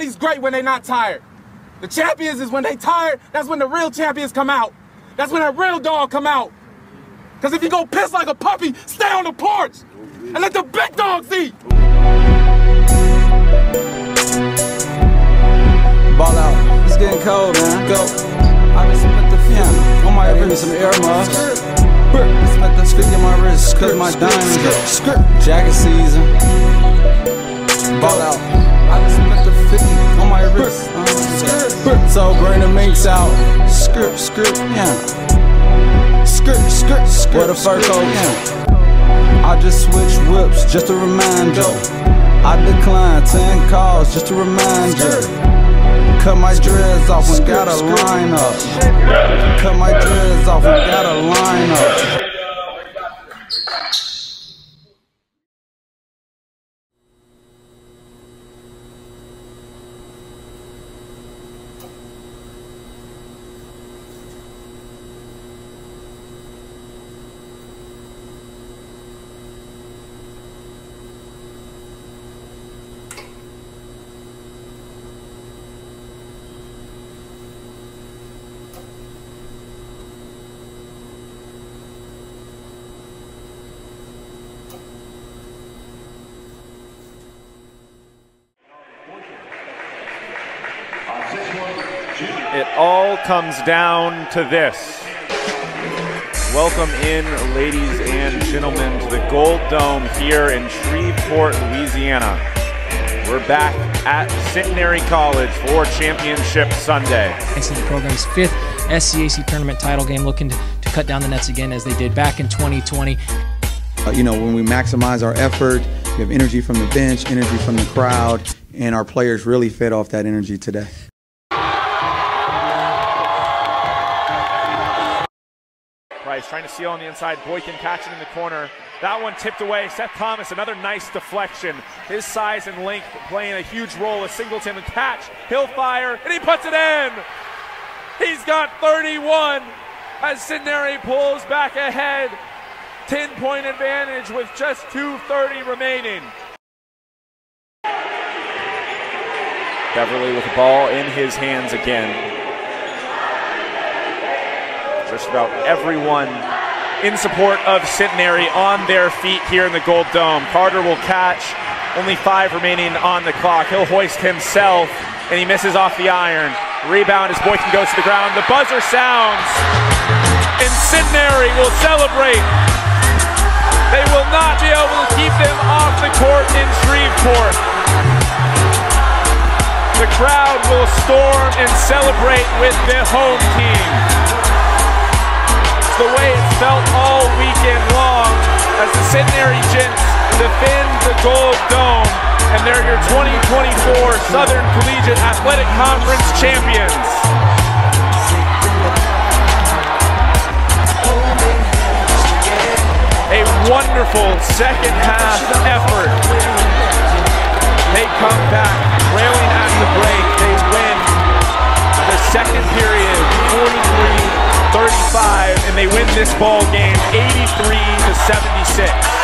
Nobody's great when they're not tired. The champions is when they tired, that's when the real champions come out. That's when that real dog come out. Because if you go piss like a puppy, stay on the porch and let the big dogs eat. Ball out. It's getting cold, man. Go. I just spent the piano. On my wrist, some air muffs. Spent the stick in my wrist, cut my diamonds. Jacket season. Ball out. I just spent the 50 on my wrist. Uh, so bring the minks out. Skirt, skirt, yeah. Skirt, skirt, skirt. What a fur coat, yeah. I just switched whips, just a reminder. I decline 10 calls, just a reminder. Cut my dreads off and got a line up. Cut my dreads off and got a line up. It all comes down to this. Welcome in, ladies and gentlemen, to the Gold Dome here in Shreveport, Louisiana. We're back at Centenary College for Championship Sunday. It's the program's fifth SCAC tournament title game, looking to, to cut down the nets again as they did back in 2020. Uh, you know, when we maximize our effort, we have energy from the bench, energy from the crowd, and our players really fed off that energy today. Price trying to seal on the inside. Boykin catching in the corner. That one tipped away. Seth Thomas, another nice deflection. His size and length playing a huge role as Singleton and catch. He'll fire, and he puts it in. He's got 31 as Centenary pulls back ahead. 10 point advantage with just 2.30 remaining. Beverly with the ball in his hands again. Just about everyone in support of Centenary on their feet here in the Gold Dome. Carter will catch. Only five remaining on the clock. He'll hoist himself, and he misses off the iron. Rebound as Boykin goes to the ground. The buzzer sounds, and Centenary will celebrate. They will not be able to keep them off the court in Shreveport. The crowd will storm and celebrate with the home felt all weekend long as the Centenary Gents defend the Gold Dome and they're your 2024 Southern Collegiate Athletic Conference champions. A wonderful second half effort. They come back trailing at the break. They win the second period 43 35, and they win this ball game 83 to 76.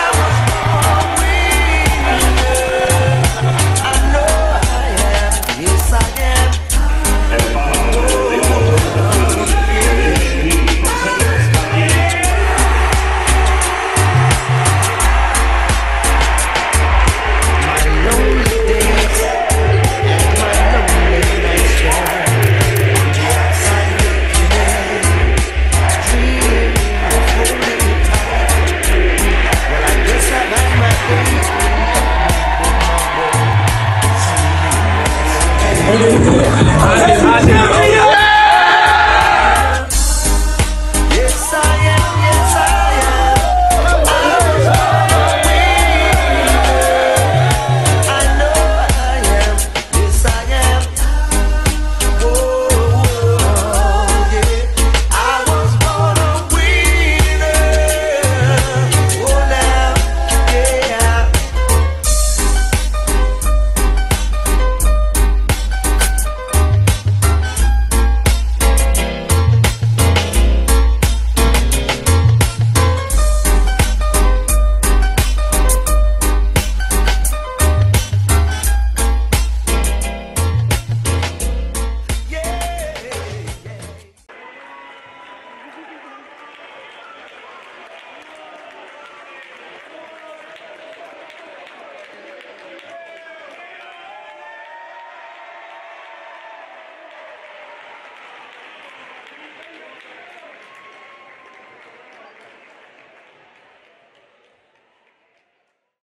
आज आज